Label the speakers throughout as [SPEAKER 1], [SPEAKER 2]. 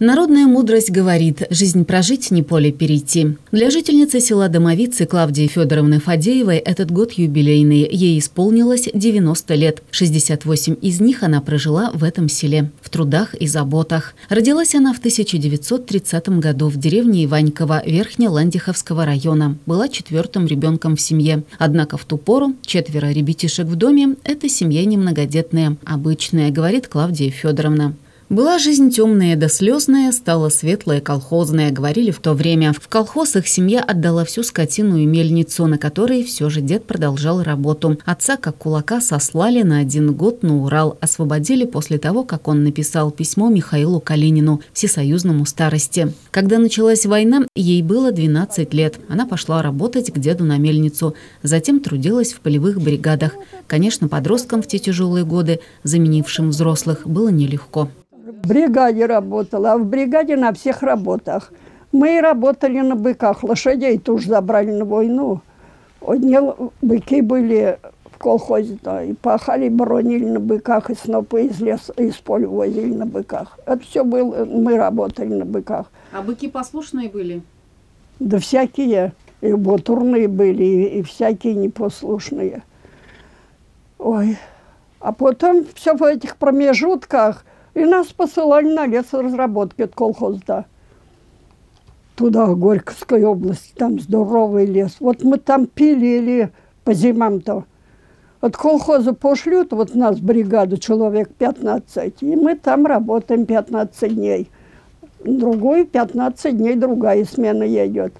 [SPEAKER 1] Народная мудрость говорит, жизнь прожить, не поле перейти. Для жительницы села Домовицы Клавдии Федоровны Фадеевой этот год юбилейный. Ей исполнилось 90 лет. 68 из них она прожила в этом селе, в трудах и заботах. Родилась она в 1930 году в деревне Иваньково Верхнеландиховского района. Была четвертым ребенком в семье. Однако в ту пору четверо ребятишек в доме – это семья немногодетная, обычная, говорит Клавдия Федоровна. Была жизнь темная да слезная, стала светлая колхозная, говорили в то время. В колхоз их семья отдала всю скотину и мельницу, на которой все же дед продолжал работу. Отца, как кулака, сослали на один год на Урал, освободили после того, как он написал письмо Михаилу Калинину, всесоюзному старости. Когда началась война, ей было 12 лет. Она пошла работать к деду на мельницу, затем трудилась в полевых бригадах. Конечно, подросткам в те тяжелые годы, заменившим взрослых, было нелегко
[SPEAKER 2] в бригаде работала, а в бригаде на всех работах. Мы работали на быках, лошадей тоже забрали на войну. Одни быки были в колхозе, да, и пахали, бронили на быках, и снопы из леса, из поля возили на быках. Это все было, мы работали на быках.
[SPEAKER 1] А быки послушные были?
[SPEAKER 2] Да всякие. И ботурные были, и, и всякие непослушные. Ой. А потом все в этих промежутках и нас посылали на лесоразработки от колхоза. Туда, в Горьковской области, там здоровый лес. Вот мы там пилили по зимам-то. От колхоза пошлют, вот нас бригаду человек 15, и мы там работаем 15 дней. Другой 15 дней другая смена едет.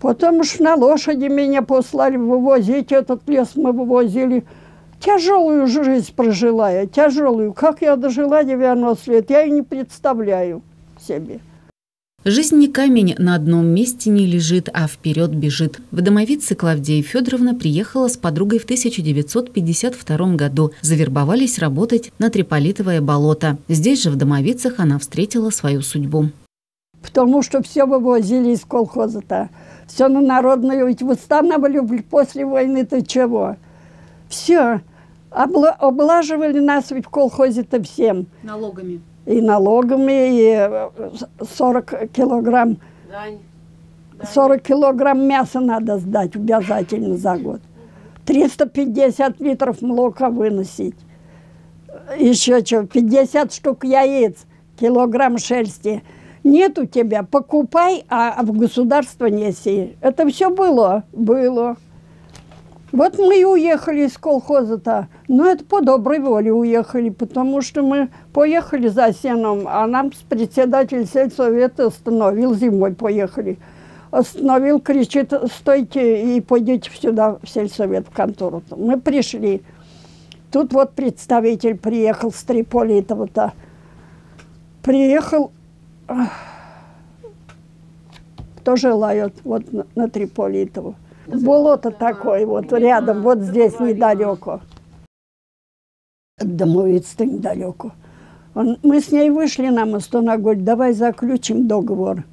[SPEAKER 2] Потом уж на лошади меня послали вывозить, этот лес мы вывозили – тяжелую жизнь прожила я, тяжелую. Как я дожила 90 лет, я и не представляю себе.
[SPEAKER 1] Жизнь не камень на одном месте не лежит, а вперед бежит. В домовице Клавдия Федоровна приехала с подругой в 1952 году. Завербовались работать на Триполитовое болото. Здесь же, в домовицах, она встретила свою судьбу.
[SPEAKER 2] Потому что все вывозили из колхоза-то. Все на народную ведь восстанавливали после войны-то чего? Все облаживали нас ведь в колхозе-то всем.
[SPEAKER 1] Налогами.
[SPEAKER 2] И налогами, и 40 э, килограмм. Дань. 40 килограмм мяса надо сдать обязательно за год. 350 литров молока выносить. Еще что, 50 штук яиц, килограмм шерсти. Нет у тебя, покупай, а в государство неси. Это все было? Было. Вот мы и уехали из колхоза-то. Но это по доброй воле уехали, потому что мы поехали за сеном, а нам председатель сельсовета остановил, зимой поехали. Остановил, кричит, стойте и пойдите сюда, в сельсовет, в контору. -то. Мы пришли. Тут вот представитель приехал с Триполитова-то. Приехал, кто желает, вот на, на Триполитово. Болото такое вот рядом, вот здесь недалеко. Домовец-то недалеко. Он, мы с ней вышли на мост, она говорит, давай заключим договор.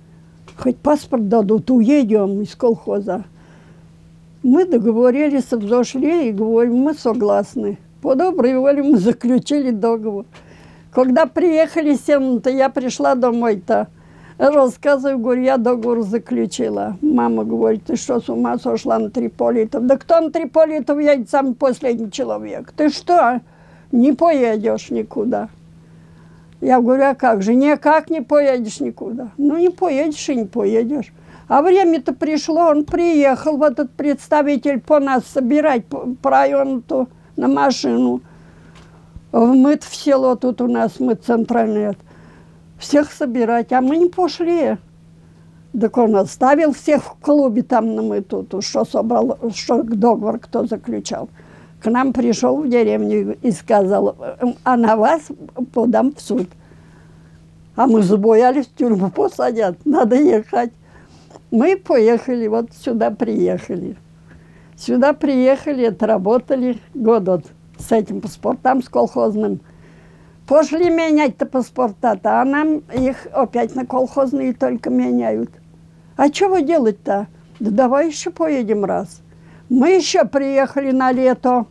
[SPEAKER 2] Хоть паспорт дадут, уедем из колхоза. Мы договорились, взошли и говорим, мы согласны. По доброй воле мы заключили договор. Когда приехали семь, то я пришла домой-то. Рассказываю, говорю, я договор заключила. Мама говорит, ты что, с ума сошла на Триполитов? Да кто на Триполитов едет, самый последний человек? Ты что, не поедешь никуда? Я говорю, а как же? Никак не поедешь никуда. Ну, не поедешь и не поедешь. А время-то пришло, он приехал, вот этот представитель по нас собирать по, по району на машину. Мы в село тут у нас, мы центральный всех собирать, а мы не пошли. Так он оставил всех в клубе там на мы тут, что собрал, что договор кто заключал. К нам пришел в деревню и сказал, а на вас подам в суд. А мы забоялись, в тюрьму посадят, надо ехать. Мы поехали, вот сюда приехали. Сюда приехали, отработали год вот с этим паспортом, с колхозным. Пошли менять-то паспорта-то, а нам их опять на колхозные только меняют. А чего делать-то? Да давай еще поедем раз. Мы еще приехали на лето.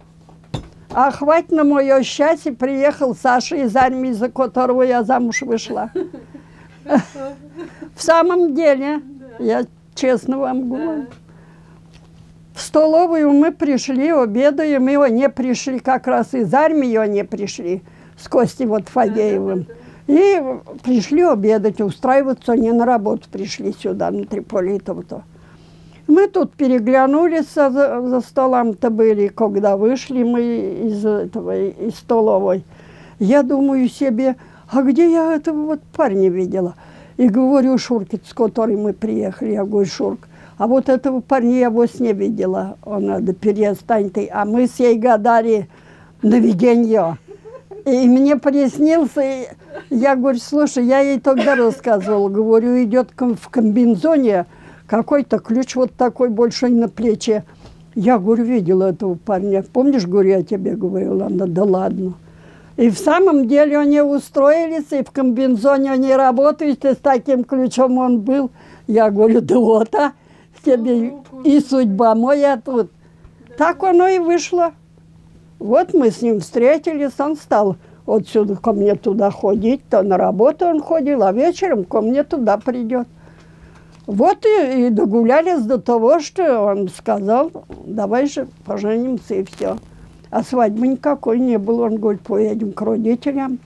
[SPEAKER 2] А хватит на мое счастье, приехал Саша из армии, за которого я замуж вышла. В самом деле, я честно вам говорю. В столовую мы пришли, обедаем, его не пришли, как раз из армии его не пришли, с Костей вот Фадеевым. И пришли обедать, устраиваться, не на работу пришли сюда, на Триполитово-то. Мы тут переглянулись за, за столом-то были, когда вышли мы из, этого, из столовой. Я думаю себе, а где я этого вот парня видела? И говорю Шурке, с которым мы приехали, я говорю, Шурк, а вот этого парня я вот не видела. Он надо перестань ты. А мы с ей гадали на видение. И мне приснился, я говорю, слушай, я ей тогда рассказывала, говорю, идет в комбинзоне, какой-то ключ вот такой большой на плече. Я, говорю, видела этого парня. Помнишь, говорю, я тебе говорила? Она, да ладно. И в самом деле они устроились, и в комбинзоне они работают, и с таким ключом он был. Я говорю, да вот, а, тебе и судьба моя тут. Так оно и вышло. Вот мы с ним встретились, он стал отсюда ко мне туда ходить, то на работу он ходил, а вечером ко мне туда придет. Вот и, и догулялись до того, что он сказал, давай же поженимся и все. А свадьбы никакой не было. Он говорит, поедем к родителям.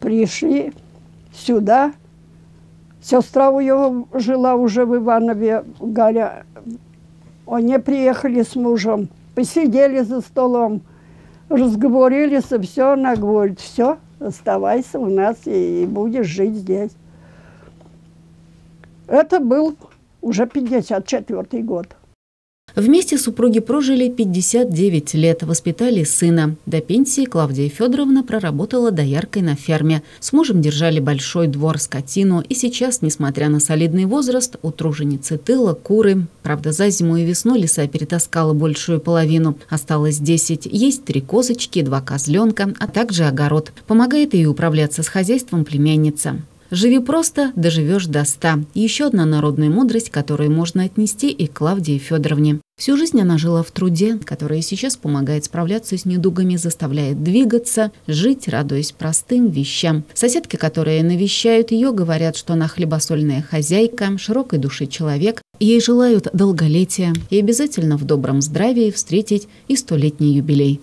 [SPEAKER 2] Пришли сюда. Сестра у него жила уже в Иванове, Галя. Они приехали с мужем, посидели за столом разговорились, и все, она говорит, все, оставайся у нас и, и будешь жить здесь. Это был уже 54 год.
[SPEAKER 1] Вместе супруги прожили 59 лет, воспитали сына. До пенсии Клавдия Федоровна проработала дояркой на ферме. С мужем держали большой двор, скотину, и сейчас, несмотря на солидный возраст, у труженицы тыла куры. Правда, за зиму и весну лиса перетаскала большую половину. Осталось 10. Есть три козочки, два козленка, а также огород. Помогает ей управляться с хозяйством племянница. «Живи просто, доживешь до ста». Еще одна народная мудрость, которую можно отнести и к Клавдии Федоровне. Всю жизнь она жила в труде, который сейчас помогает справляться с недугами, заставляет двигаться, жить, радуясь простым вещам. Соседки, которые навещают ее, говорят, что она хлебосольная хозяйка, широкой души человек. Ей желают долголетия и обязательно в добром здравии встретить и столетний юбилей.